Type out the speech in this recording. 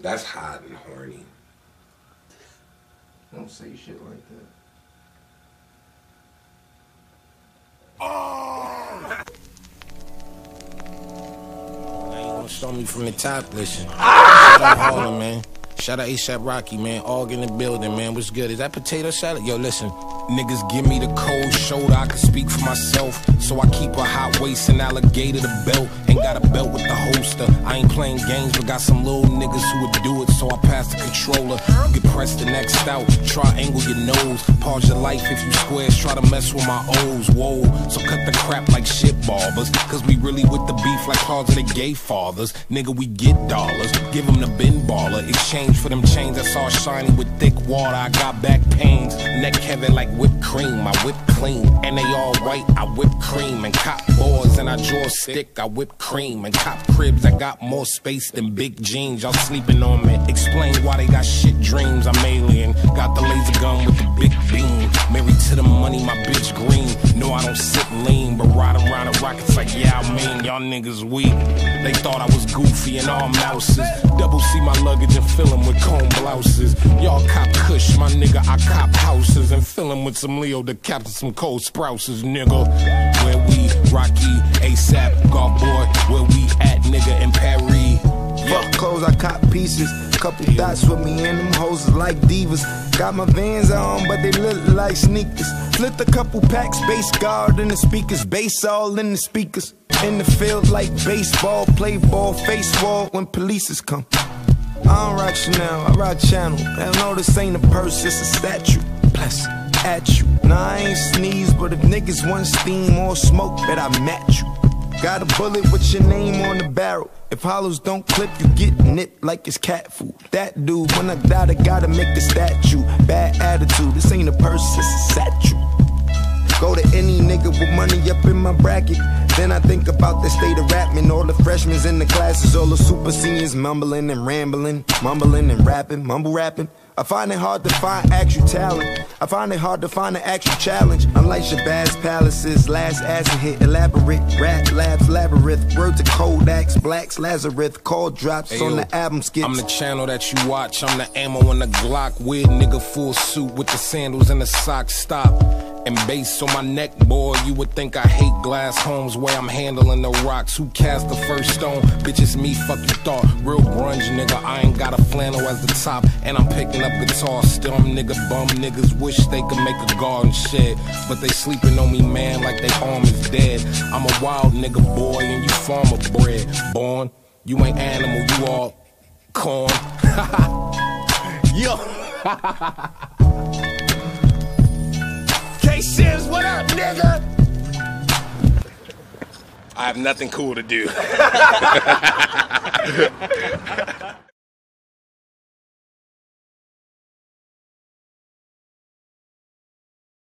That's hot and horny. Don't say shit like that. Now you gonna show me from the top, listen. Shout out Harlem, man. Shout out ASAP Rocky, man. All in the building, man. What's good? Is that potato salad? Yo, listen. Niggas give me the cold shoulder, I can speak for myself. So I keep a hot waist and alligator the belt. Ain't got a belt with the holster. I ain't playing games, but got some little niggas who would do it. So I pass the controller. You can press the next out, triangle your nose. Pause your life if you squares, try to mess with my O's. Whoa, so cut the crap like shit barbers. Cause we really with the beef like cars of the gay fathers. Nigga, we get dollars. Give them the bin baller. Exchange for them chains that's all shiny with thick water. I got back pains. Neck heavy like whipped cream. I whip clean. And they all white. I whip cream. And cop boards and I draw stick. I whip cream. And cop cribs. I got more space than big jeans. Y'all sleeping on me. Explain why they got shit dreams. I'm alien. Got the laser gun with the big beam. Married to the money, my bitch green. No, I don't sit lean, but ride around the rockets like, yeah, I mean, y'all niggas weak. They thought I was goofy and all mouses. Double C my luggage and fill 'em with comb blouses. Y'all cop kush, my nigga, I cop houses and fill 'em with some Leo the captain, some Cole Sprouses, nigga. Where we, Rocky, ASAP, golf boy, where we at, nigga, in Paris. Clothes, I cop pieces. Couple dots with me and them hoes like divas. Got my Vans on, but they look like sneakers. Flipped a couple packs, bass guard in the speakers, bass all in the speakers. In the field like baseball, play ball, face wall when polices come. I don't rock Chanel, I rock Channel. Hell no, this ain't a purse, it's a statue. Bless at you. Nah, I ain't sneeze, but if niggas want steam or smoke, bet I match you. Got a bullet with your name on the barrel. If hollows don't clip, you get nipped like it's cat food. That dude, when I die, I gotta make a statue. Bad attitude, this ain't a purse, it's a statue. Go to any nigga with money up in my bracket. Then I think about the state of rapping. All the freshmen in the classes, all the super seniors mumbling and rambling, mumbling and rapping, mumble rapping. I find it hard to find actual talent. I find it hard to find an actual challenge. Unlike Shabazz Palaces, last acid hit, elaborate rap labs, labyrinth. Word to Kodaks, Blacks, Lazarus, call drops Hey, on the album skits. I'm the channel that you watch. I'm the ammo on the Glock. Weird nigga, full suit with the sandals and the socks. Stop. And bass on my neck, boy. You would think I hate glass homes where I'm handling the rocks. Who cast the first stone? Bitch, it's me. Fuck you thought. Real grunge, nigga. I ain't got a flannel as the top. And I'm picking up guitar. Still, nigga bum. Niggas wish they could make a garden shed. But they sleeping on me, man, like they arm is dead. I'm a wild nigga, boy, and you farmer bred. Born. You ain't animal, you all corn. Yo. Sims, what up, nigga? I have nothing cool to do.